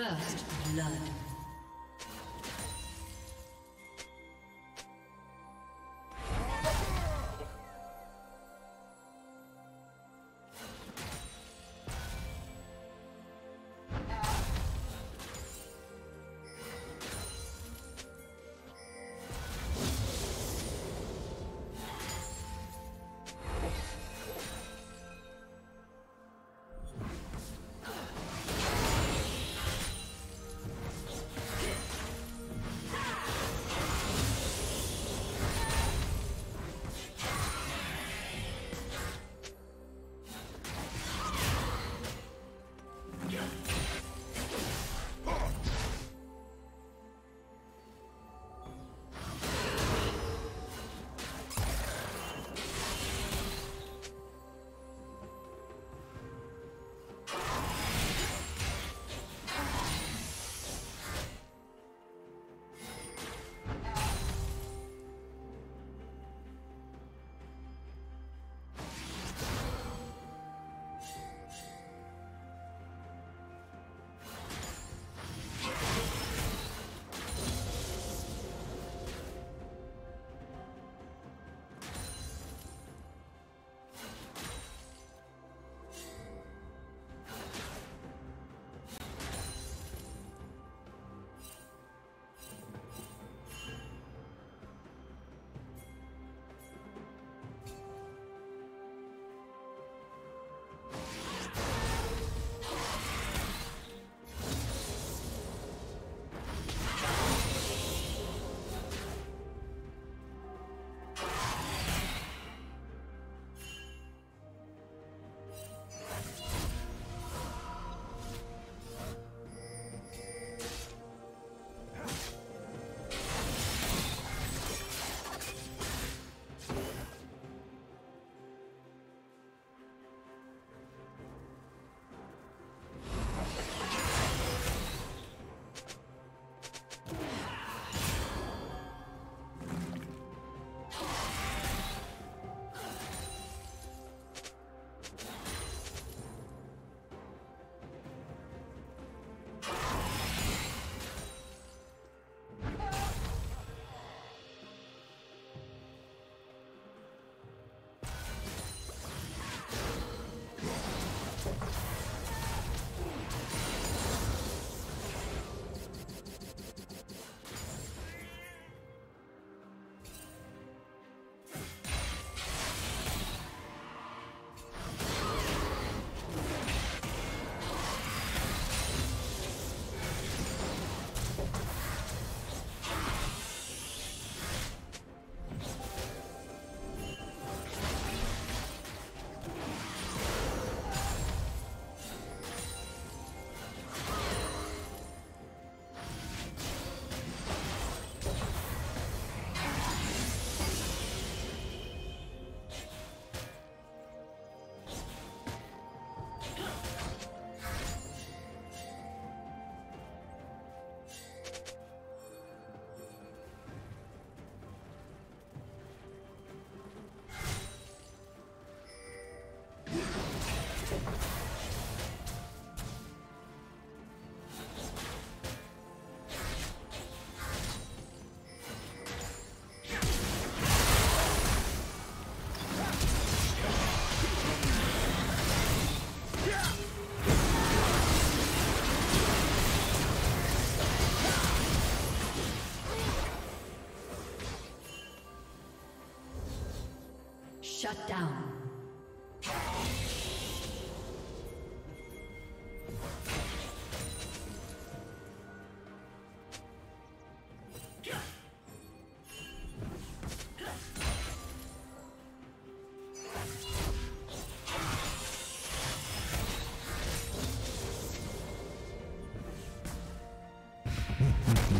First blood. Mm-hmm.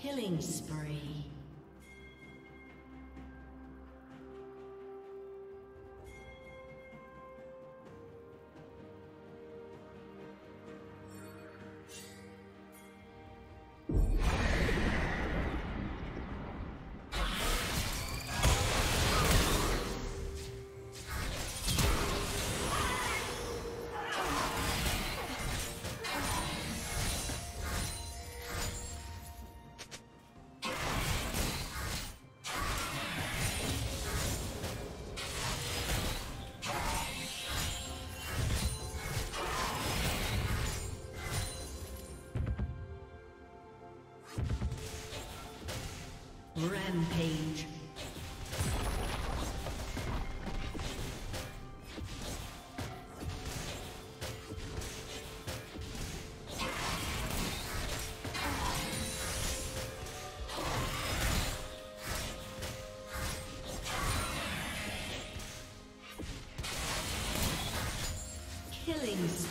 Killing spree.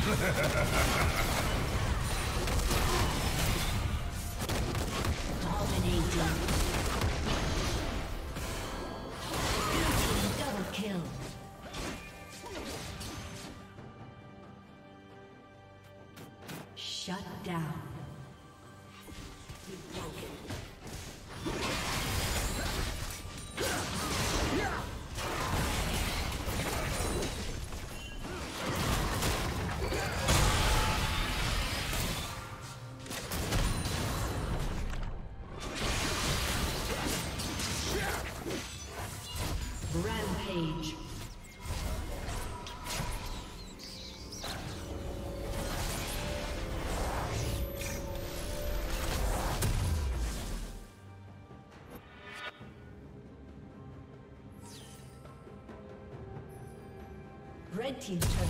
Dominating. Double kill. Shut down. Rampage. Red Team's